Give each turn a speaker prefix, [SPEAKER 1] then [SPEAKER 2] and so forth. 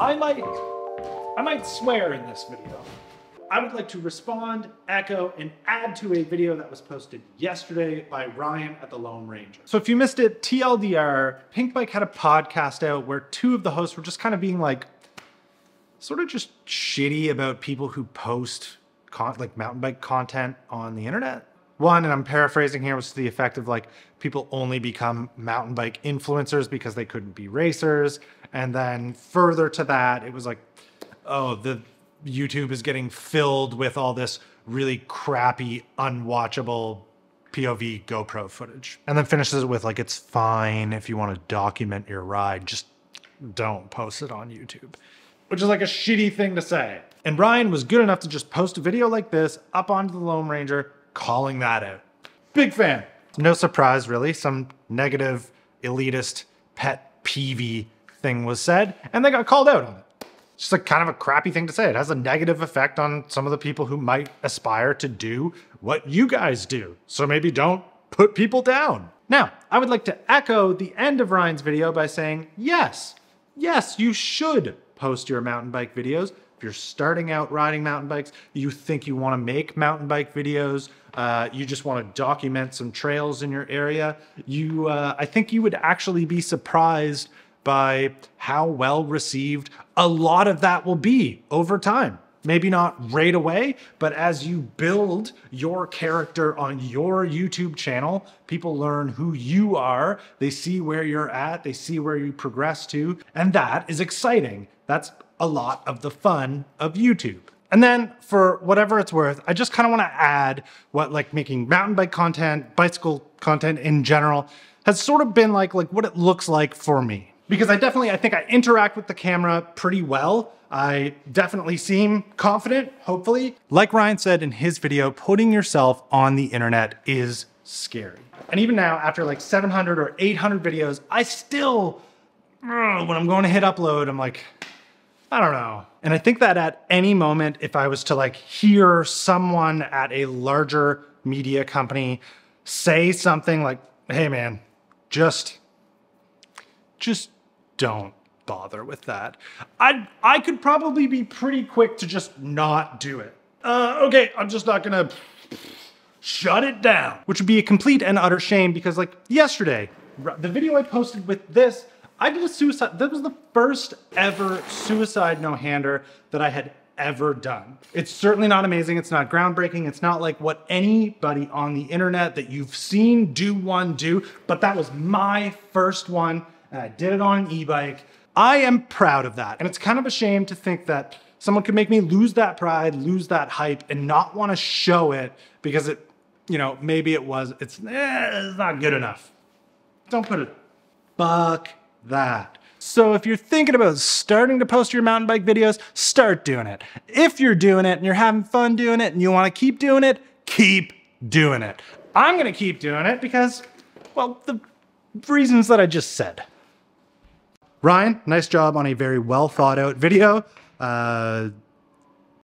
[SPEAKER 1] I might, I might swear in this video. I would like to respond, echo, and add to a video that was posted yesterday by Ryan at the Loam Ranger. So if you missed it, TLDR, Pinkbike had a podcast out where two of the hosts were just kind of being like, sort of just shitty about people who post like mountain bike content on the internet. One, and I'm paraphrasing here, was to the effect of like people only become mountain bike influencers because they couldn't be racers. And then further to that, it was like, oh, the YouTube is getting filled with all this really crappy, unwatchable POV GoPro footage. And then finishes it with like, it's fine if you want to document your ride, just don't post it on YouTube. Which is like a shitty thing to say. And Ryan was good enough to just post a video like this up onto the Loam Ranger, calling that out. Big fan. No surprise, really. Some negative, elitist, pet peevy thing was said, and they got called out on it. It's just a kind of a crappy thing to say. It has a negative effect on some of the people who might aspire to do what you guys do. So maybe don't put people down. Now, I would like to echo the end of Ryan's video by saying, yes, yes, you should post your mountain bike videos. If you're starting out riding mountain bikes, you think you want to make mountain bike videos, uh, you just want to document some trails in your area, you, uh, I think you would actually be surprised by how well received a lot of that will be over time. Maybe not right away, but as you build your character on your YouTube channel, people learn who you are. They see where you're at, they see where you progress to, and that is exciting. That's a lot of the fun of YouTube. And then for whatever it's worth, I just kind of want to add what like making mountain bike content, bicycle content in general has sort of been like like what it looks like for me because I definitely, I think I interact with the camera pretty well. I definitely seem confident, hopefully. Like Ryan said in his video, putting yourself on the internet is scary. And even now, after like 700 or 800 videos, I still, oh, when I'm going to hit upload, I'm like, I don't know. And I think that at any moment, if I was to like hear someone at a larger media company say something like, hey man, just, just don't bother with that. I I could probably be pretty quick to just not do it. Uh, okay, I'm just not gonna shut it down, which would be a complete and utter shame because like yesterday, the video I posted with this, I did a suicide. That was the first ever suicide no-hander that I had ever done. It's certainly not amazing. It's not groundbreaking. It's not like what anybody on the internet that you've seen do one do, but that was my first one and I did it on an e-bike. I am proud of that. And it's kind of a shame to think that someone could make me lose that pride, lose that hype, and not want to show it because it, you know, maybe it was, it's, eh, it's not good enough. Don't put it. Fuck that. So if you're thinking about starting to post your mountain bike videos, start doing it. If you're doing it and you're having fun doing it and you want to keep doing it, keep doing it. I'm going to keep doing it because, well, the reasons that I just said. Ryan, nice job on a very well thought out video. Uh,